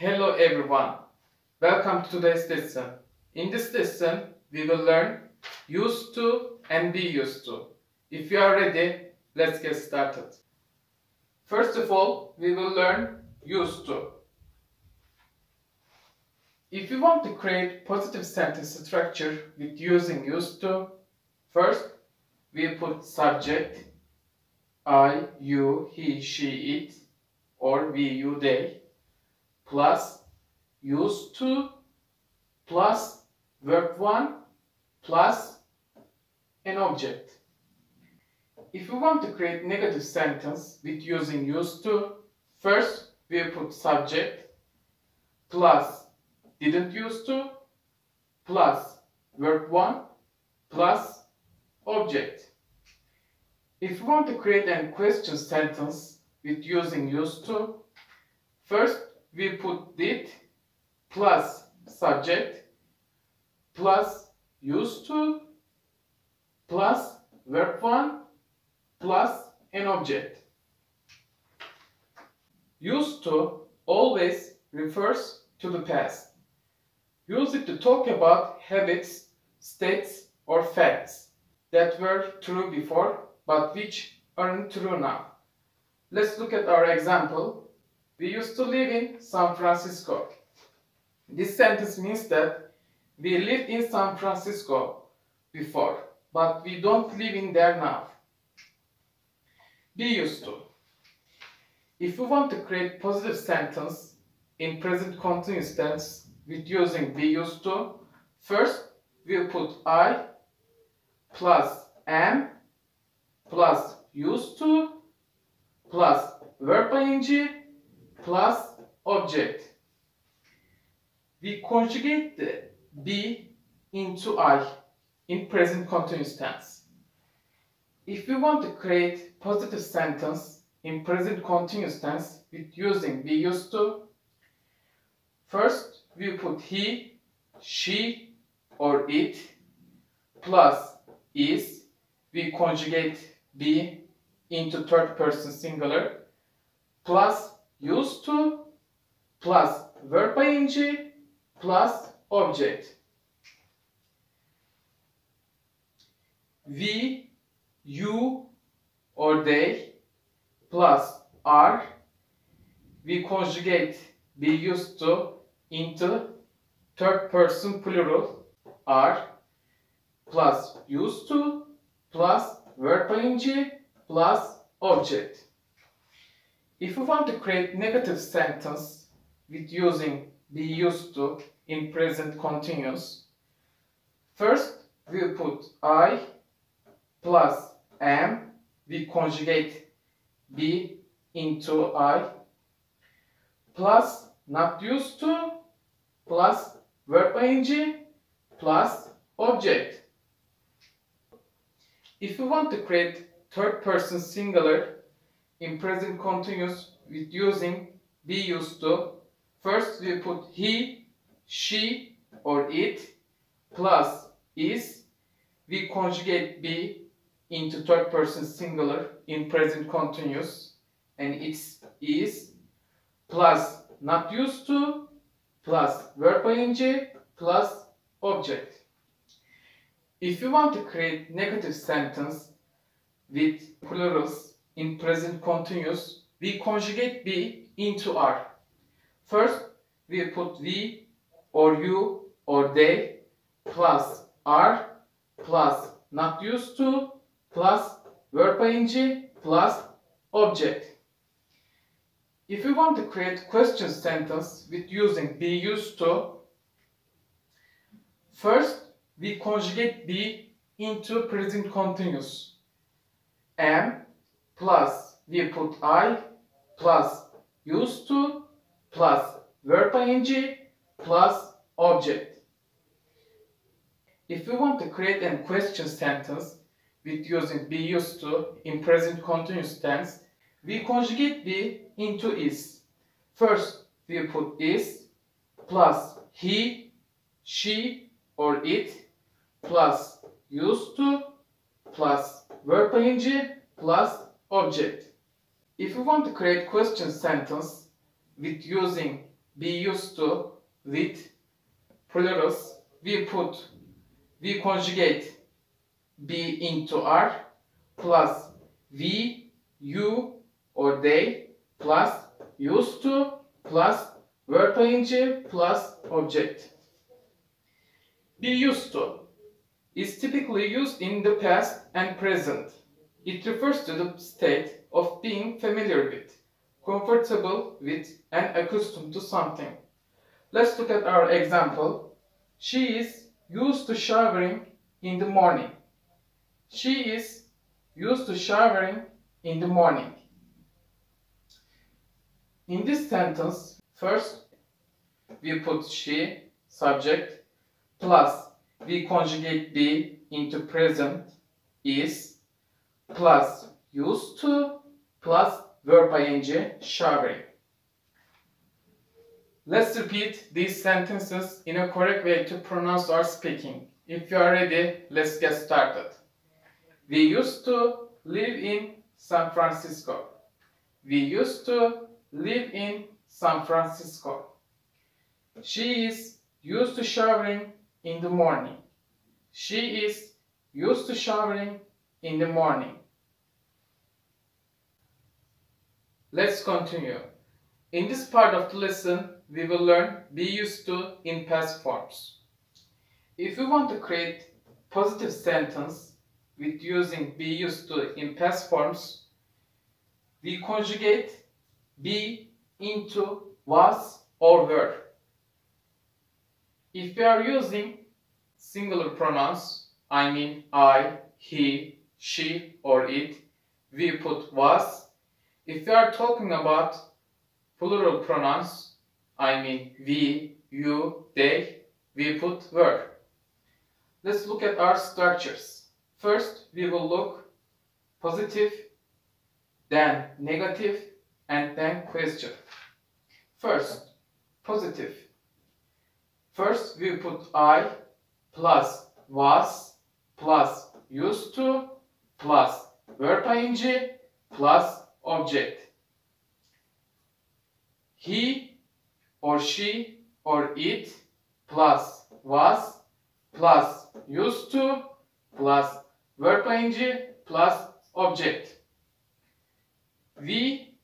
Hello everyone. Welcome to today's lesson. In this lesson, we will learn used to and be used to. If you are ready, let's get started. First of all, we will learn used to. If you want to create positive sentence structure with using used to, first we put subject, I, you, he, she, it, or we, you, they, plus used to plus verb 1 plus an object. If we want to create negative sentence with using used to, first we put subject plus didn't used to plus verb 1 plus object. If we want to create a question sentence with using used to, first we put did plus subject plus used to plus verb 1 plus an object. Used to always refers to the past. Use it to talk about habits, states or facts that were true before but which aren't true now. Let's look at our example we used to live in San Francisco. This sentence means that we lived in San Francisco before, but we don't live in there now. Be used to. If we want to create positive sentence in present continuous tense with using be used to, first we'll put I plus am plus used to plus verb ing plus object. We conjugate the be into I in present continuous tense. If we want to create positive sentence in present continuous tense with using be used to, first we put he, she or it plus is, we conjugate be into third person singular plus used to plus verb ing plus object. We, you or they plus are we conjugate be used to into third person plural are plus used to plus verb ing plus object. If we want to create negative sentence with using be used to in present continuous, first we'll put I plus am, we conjugate be into I, plus not used to, plus verb ing, plus object. If we want to create third person singular in present continuous with using be used to. First we put he, she or it plus is. We conjugate be into third person singular in present continuous and it's is plus not used to plus verb ing plus object. If you want to create negative sentence with plurals in present continuous, we conjugate be into are. First, we put we or you or they plus are plus not used to plus verb ing plus object. If we want to create question sentence with using be used to, first we conjugate be into present continuous. Am plus we put I plus used to plus verb ing plus object. If we want to create a question sentence with using be used to in present continuous tense, we conjugate be into is. First, we put is plus he, she or it plus used to plus verb ing plus object. If we want to create question sentence with using be used to with plurals, we put, we conjugate be into are plus we, you or they plus used to plus verb ing plus object. Be used to is typically used in the past and present. It refers to the state of being familiar with, comfortable with, and accustomed to something. Let's look at our example. She is used to showering in the morning. She is used to showering in the morning. In this sentence, first we put she, subject, plus we conjugate be into present, is, plus used to, plus verb ing, showering. Let's repeat these sentences in a correct way to pronounce our speaking. If you are ready, let's get started. We used to live in San Francisco. We used to live in San Francisco. She is used to showering in the morning. She is used to showering in the morning. Let's continue. In this part of the lesson, we will learn be used to in past forms. If we want to create positive sentence with using be used to in past forms, we conjugate be into was or were. If we are using singular pronouns, I mean I, he, she or it, we put was. If we are talking about plural pronouns, I mean we, you, they, we put were. Let's look at our structures. First, we will look positive, then negative, and then question. First, positive. First, we put I plus was plus used to plus verb ing plus object. He or she or it plus was plus used to plus verb ing plus object. We,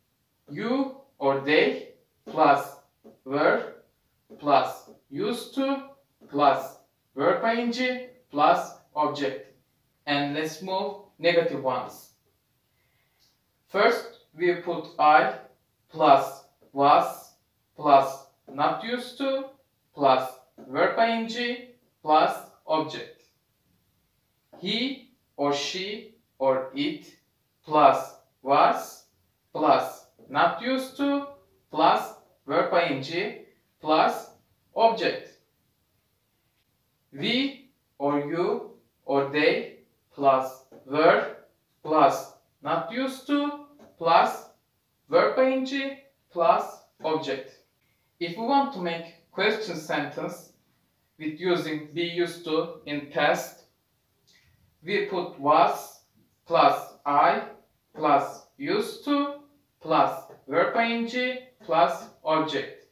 you or they plus were plus used to plus verb ing plus object. And let's move negative ones. First, we put I plus was plus not used to plus verb ing plus object. He or she or it plus was plus not used to plus verb ing plus object. We or you or they plus were plus not used to plus verb ing plus object. If we want to make question sentence with using be used to in past, we put was plus I plus used to plus verb ing plus object.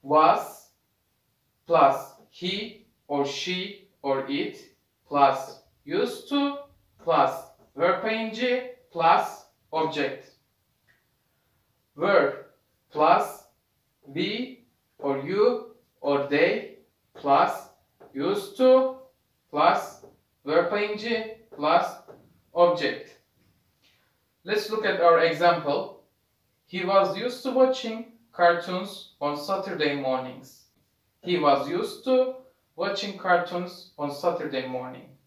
Was plus he or she or it plus used to plus verb plus object. Verb plus we or you or they plus used to plus verb plus object. Let's look at our example. He was used to watching cartoons on Saturday mornings. He was used to watching cartoons on Saturday mornings.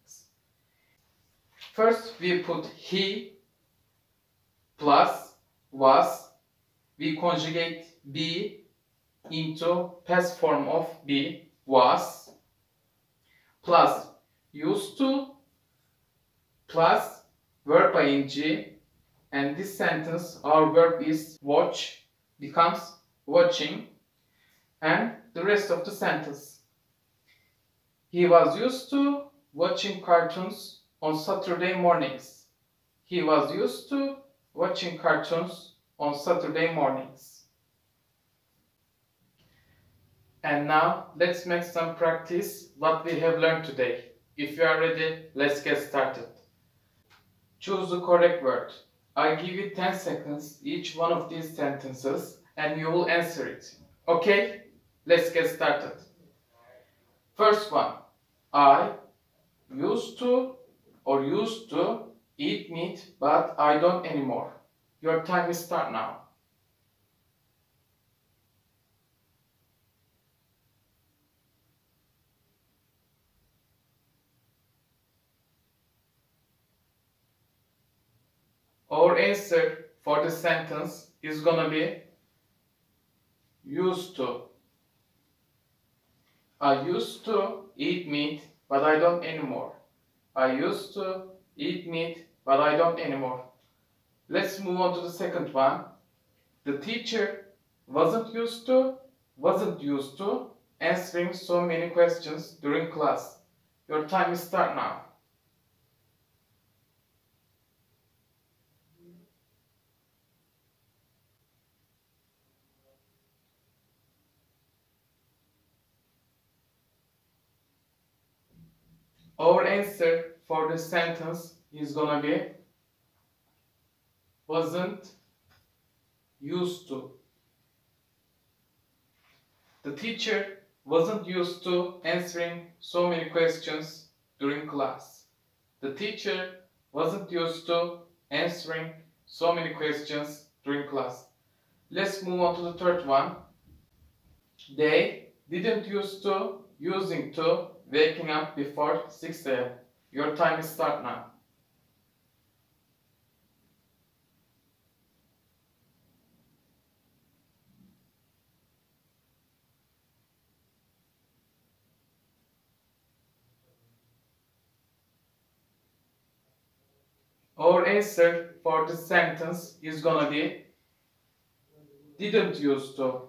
First, we put he plus was. We conjugate be into past form of be was plus used to plus verb ing and this sentence our verb is watch becomes watching and the rest of the sentence. He was used to watching cartoons on Saturday mornings. He was used to watching cartoons on Saturday mornings. And now let's make some practice what we have learned today. If you are ready, let's get started. Choose the correct word. I give you 10 seconds each one of these sentences and you will answer it. Okay? Let's get started. First one. I used to or used to eat meat but I don't anymore. Your time is start now. Our answer for the sentence is gonna be used to. I used to eat meat, but I don't anymore. I used to eat meat, but I don't anymore. Let's move on to the second one. The teacher wasn't used to, wasn't used to answering so many questions during class. Your time is start now. Our answer for this sentence is gonna be wasn't used to. The teacher wasn't used to answering so many questions during class. The teacher wasn't used to answering so many questions during class. Let's move on to the third one. They didn't used to using to waking up before 6 a.m. Your time is start now. Our answer for this sentence is gonna be didn't used to.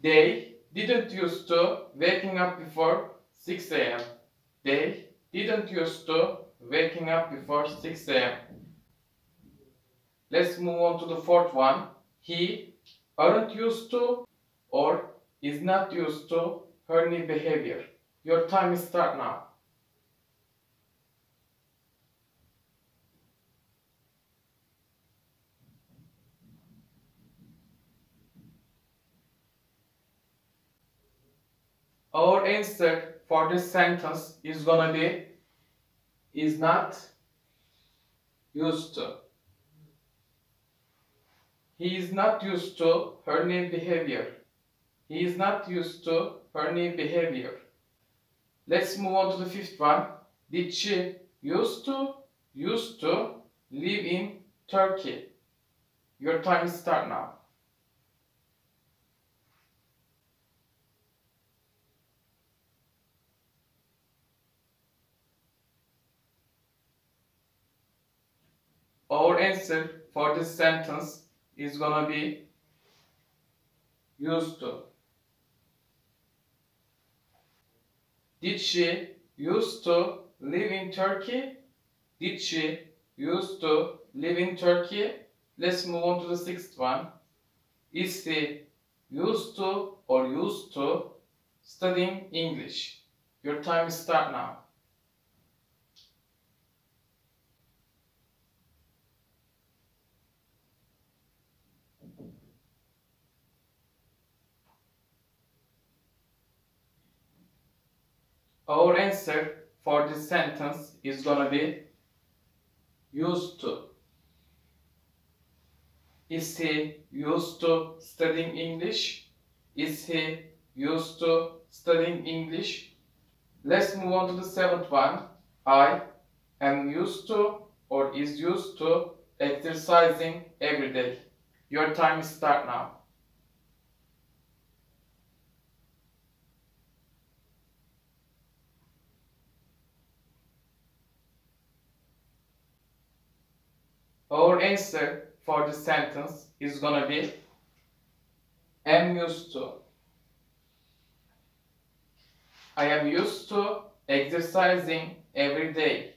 They didn't used to waking up before 6 a.m. They didn't used to waking up before 6 a.m. Let's move on to the fourth one. He aren't used to or is not used to her new behavior. Your time is start now. Our answer for this sentence is gonna be is not used to. He is not used to her new behavior. He is not used to her new behavior. Let's move on to the fifth one. Did she used to used to live in Turkey? Your time start now. Our answer for this sentence is gonna be used to. Did she used to live in Turkey? Did she used to live in Turkey? Let's move on to the sixth one. Is he used to or used to studying English? Your time start now. Our answer for this sentence is gonna be used to. Is he used to studying English? Is he used to studying English? Let's move on to the seventh one. I am used to or is used to exercising every day. Your time start now. Our answer for this sentence is gonna be am used to. I am used to exercising every day.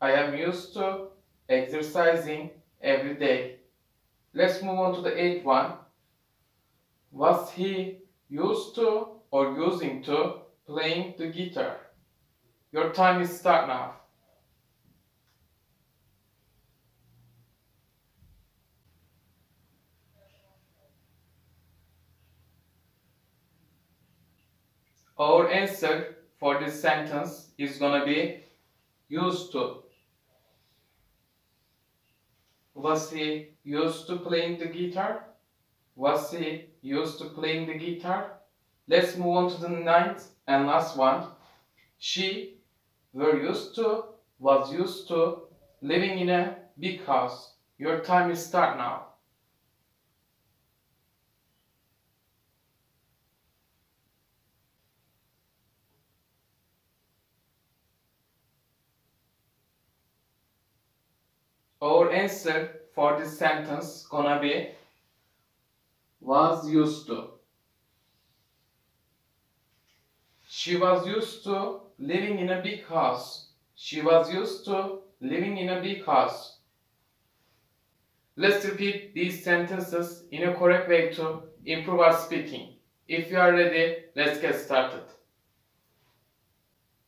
I am used to exercising every day. Let's move on to the eighth one. Was he used to or using to playing the guitar? Your time is start now. Our answer for this sentence is gonna be used to. Was he used to playing the guitar? Was he used to playing the guitar? Let's move on to the ninth and last one. She were used to, was used to living in a big house. Your time is start now. Our answer for this sentence gonna be was used to. She was used to living in a big house. She was used to living in a big house. Let's repeat these sentences in a correct way to improve our speaking. If you are ready, let's get started.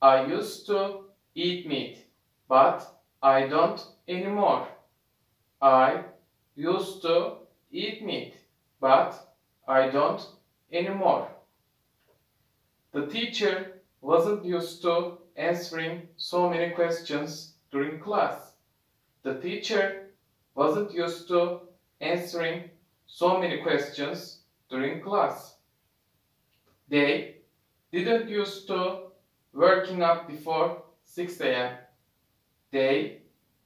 I used to eat meat, but I don't anymore. I used to eat meat, but I don't anymore. The teacher wasn't used to answering so many questions during class. The teacher wasn't used to answering so many questions during class. They didn't used to working up before 6 a.m. They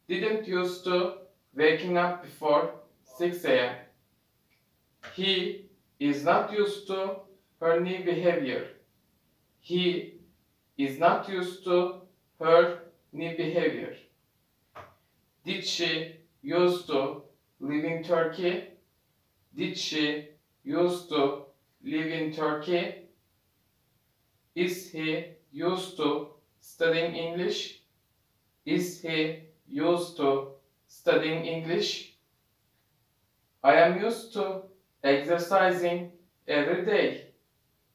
didn't used to waking up before 6 a.m. He is not used to her new behavior. He is not used to her new behavior. Did she used to live in Turkey? Did she used to live in Turkey? Is he used to studying English? Is he used to studying English? I am used to exercising every day.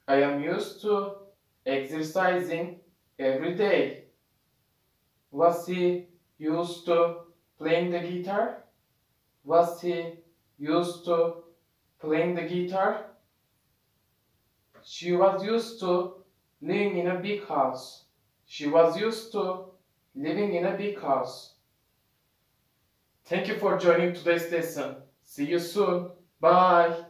I am used to exercising every day. Was he used to playing the guitar? Was he used to playing the guitar? She was used to living in a big house. She was used to living in a big house. Thank you for joining today's lesson. See you soon. Bye.